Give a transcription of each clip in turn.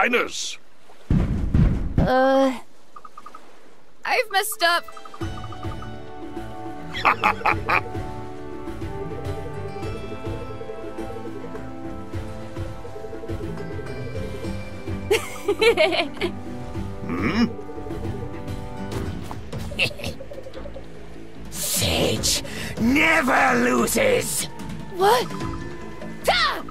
Highness. Uh, I've messed up. Sage never loses! What? Ta!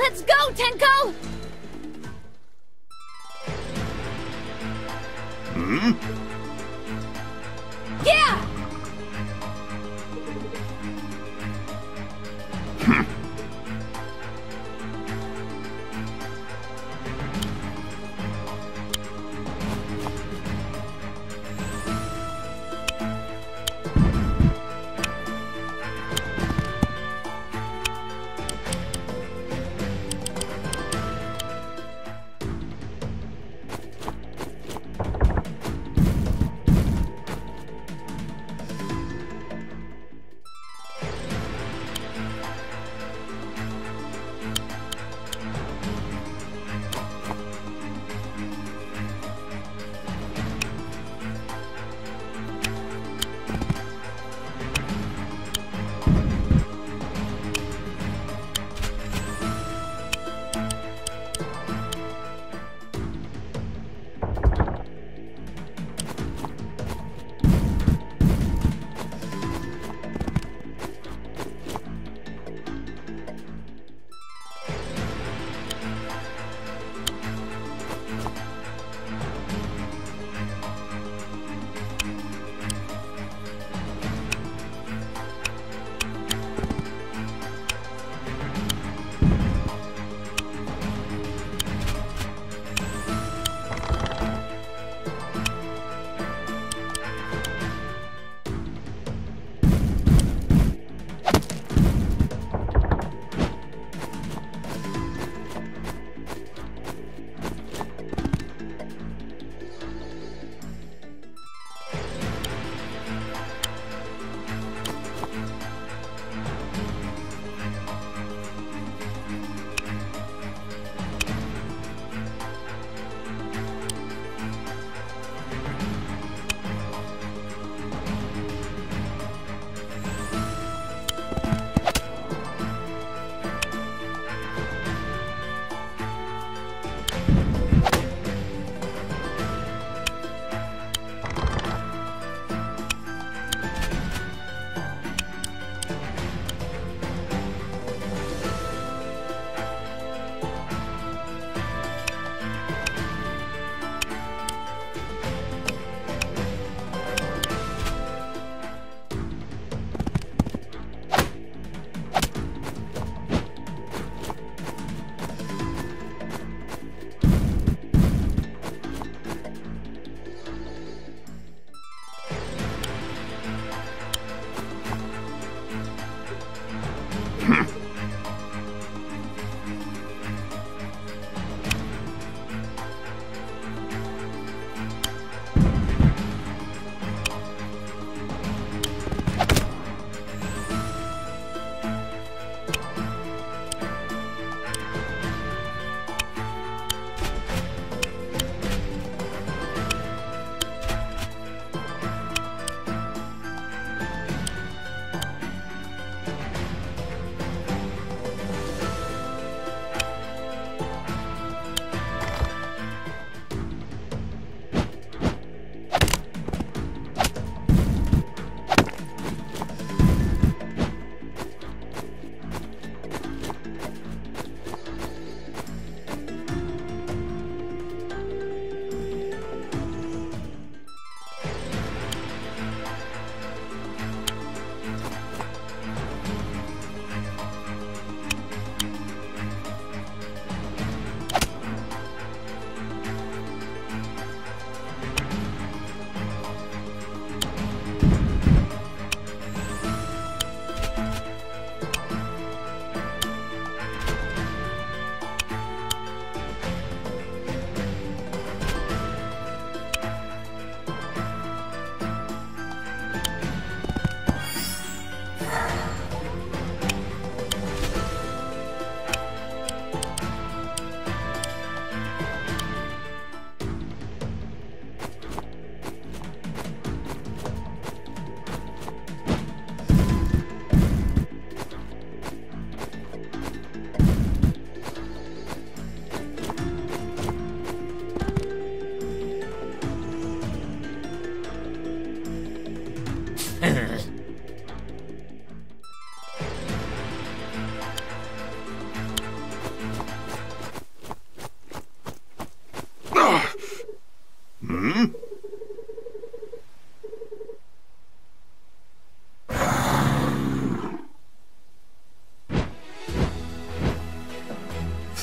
Let's go, Tenko! Hmm? Yeah!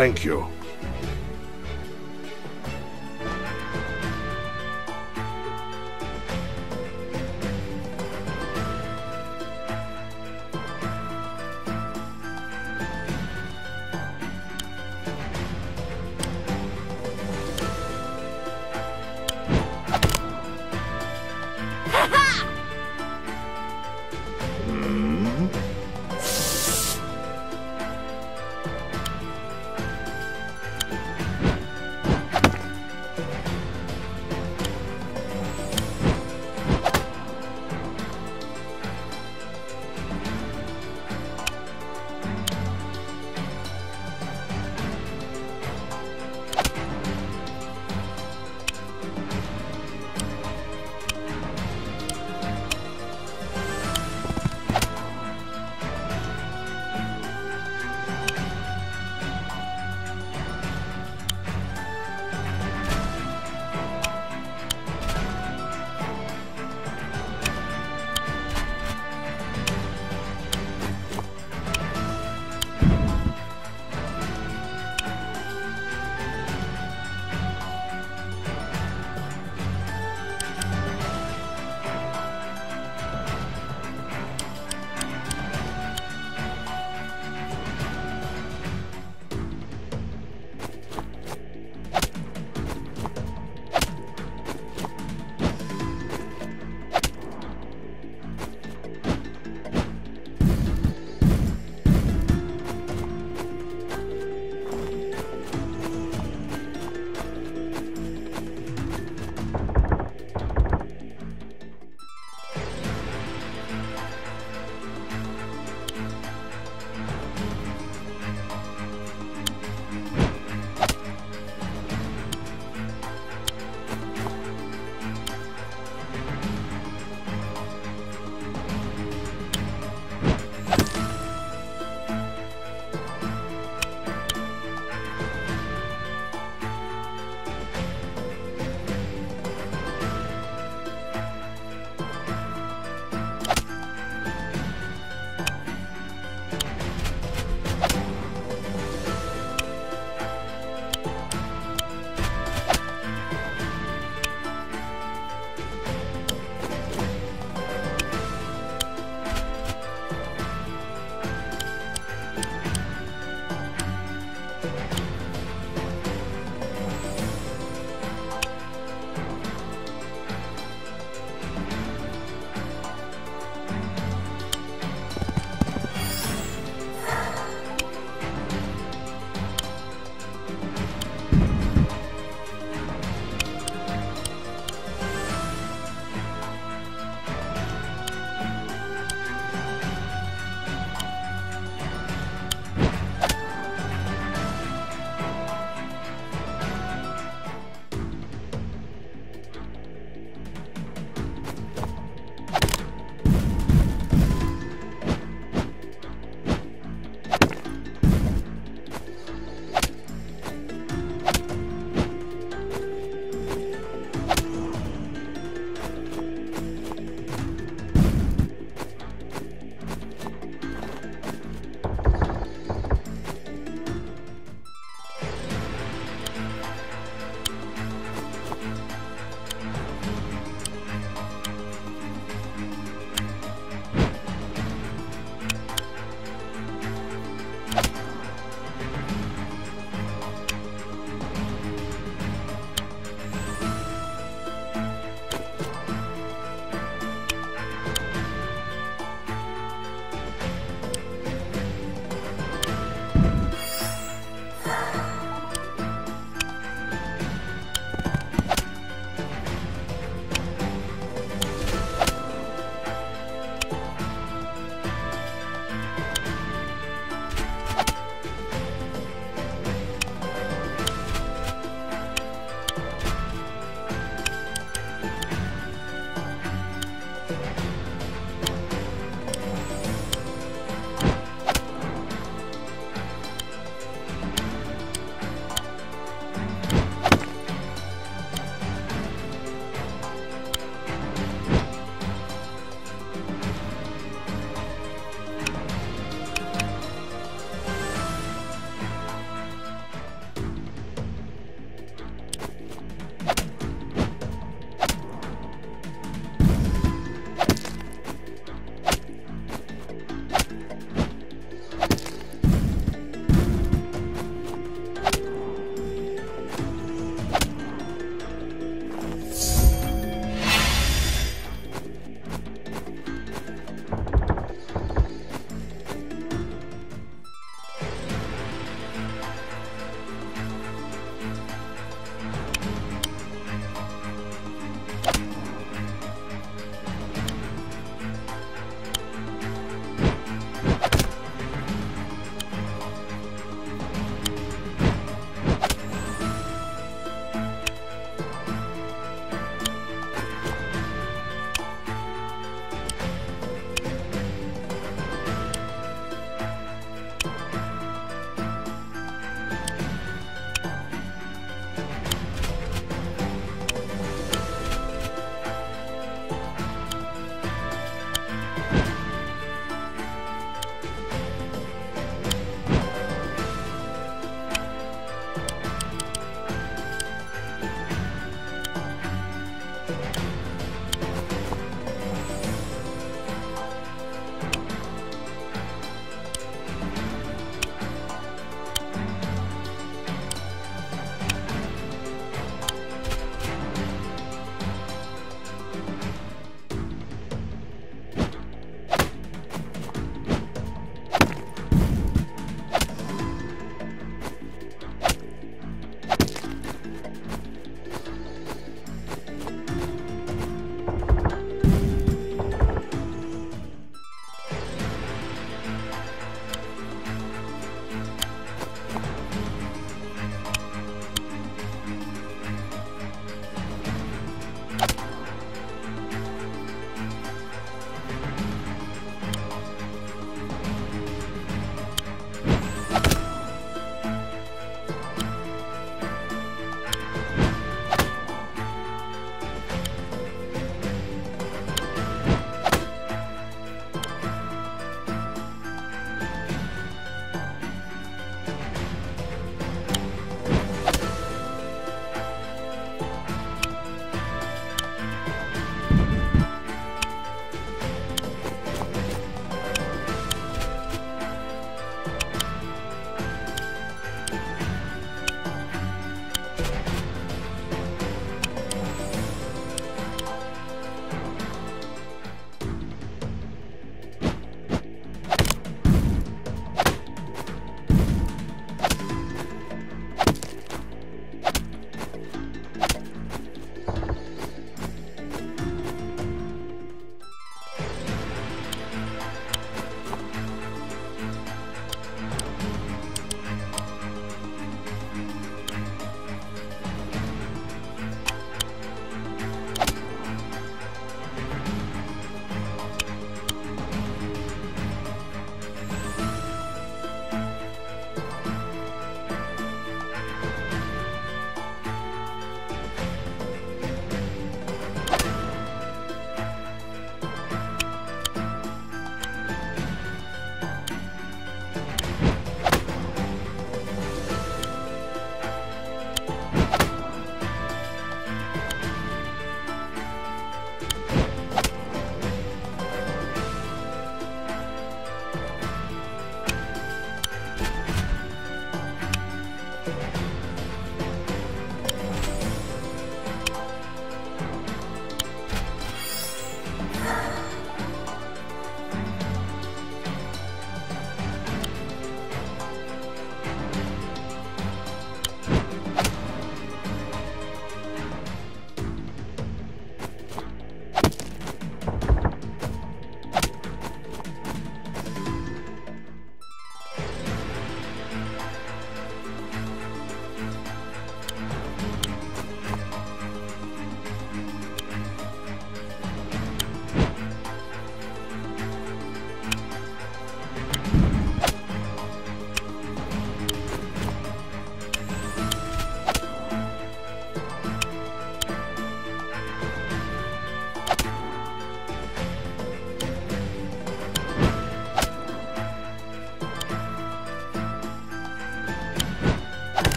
Thank you.